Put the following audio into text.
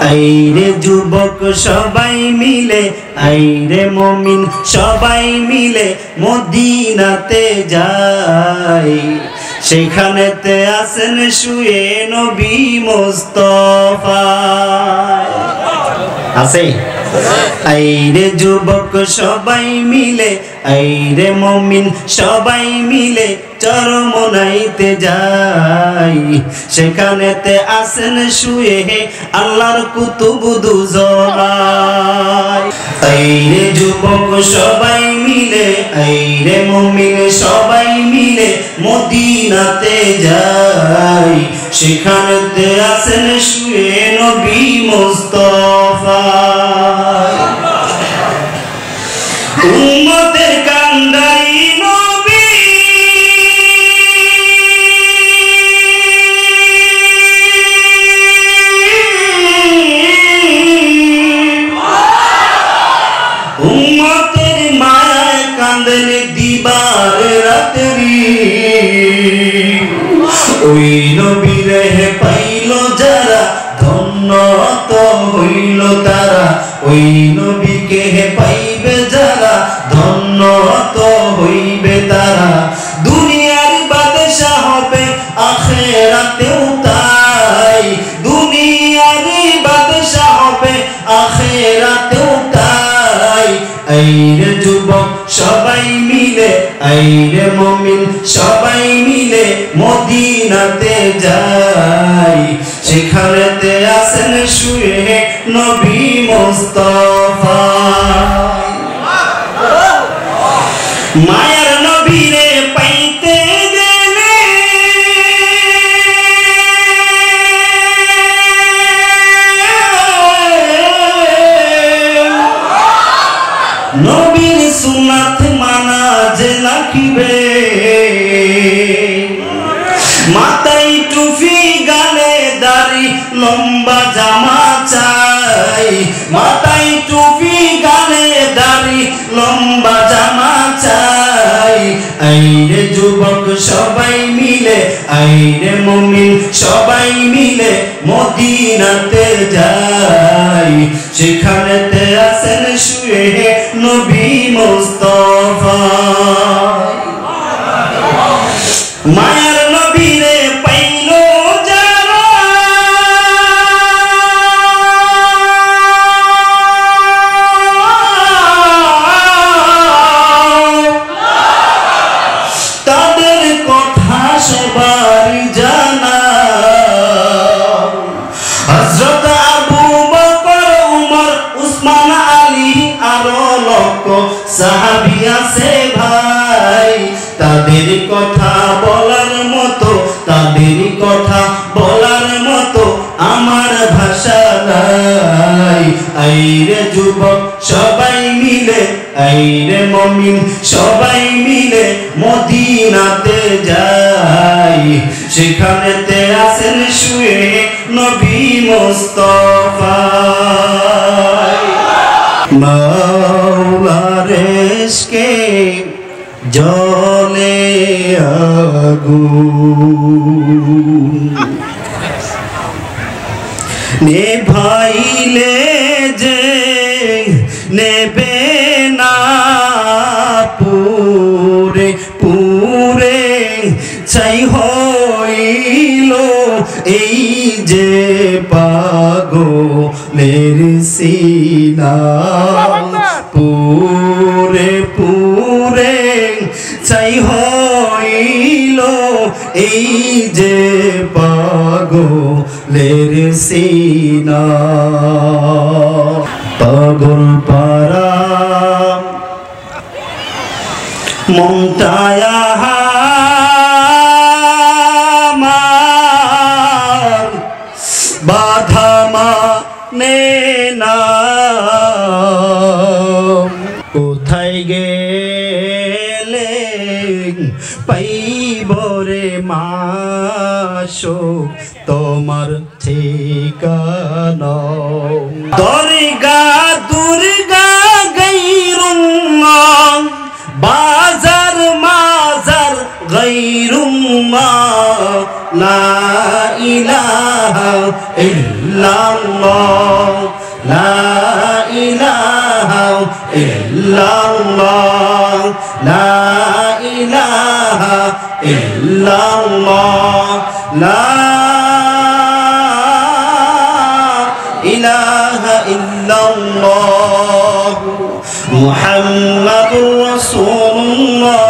আইরে যুবক সবাই মিলে, আইরে মমিন সবাই মিলে মদিনাতে যাই। সেখানেতে আসেন শুয়ে নবী মোস্তফা। আছে? আইরে যুবক সবাই মিলে, আইরে মমিন সবাই মিলে চরমনাইতে যাই। সেখানেতে আসেন শুয়ে হে আল্লাহর কুতুব দুজনাই। আইরে যুবক সবাই মিলে, আইরে মমিন সবাই মিলে মদিনাতে যাই। সেখানেতে আসেন শুয়ে নবী মুস্তফা। ওই নবীর পাইল যারা ধন্য হইল তারা। ওই নবীকে পাইবে যারা আইরে মমিন সবাই মিলে মদিনাতে যাই সেখানেতে আসেন শুয়ে নবী মোস্তফা। মায়ার নবীরে পাইতে গেলে নবীর মানা নাকিবে মাথায় টুপি, গালে দাড়ি, লম্বা জামা চাই। মাথায় টুপি, গালে দাড়ি, লম্বা জামা চাই। আইরে যুবক সবাই মিলে আইরে মমিন সবাই মিলে মদিনাতে যাই। সেখানেতে আসেন শুয়ে নবী মোস্তফা। মায়ার নবীরে পাইল যারা। তাদের কথা সবার জানা। হযরত আবু বকর, উমর, উসমান, আলী, আরও লক্ষ সাহাবী আছে ভাই। তাদের কথা বলার মতো, তাদের কথা বলার মতো আমার ভাষা নাই। আইরে যুবক, সবাই মিলে আইরে মমিন, সবাই মিলে মদিনাতে যাই। সেখানেতে আসেন শুয়ে নবী মোস্তফা। মাওলারেশকে জলে আগুন নেভাইলে যে নেবে না পুরে পুরে চাই হইল এই যে পাগো পাগলের সিনা। পুরে পাগলের সিনা। পাগল পারা মমতায়া বাধা মানে না। কোথায় গেলে পাইব রে তোমার ঠিকানা। দরিগা, দুর্গা গাইরুল্লাহ বাজার, মাজার গাইরুল্লাহ লা ইলাহা ইল্লাল্লাহ, লা ইলাহা ইল্লাল্লাহ, লা ইলাহা ইল্লাল্লাহ, লা ইলাহা ইল্লাল্লাহ মুহাম্মাদুর রাসূলুল্লাহ।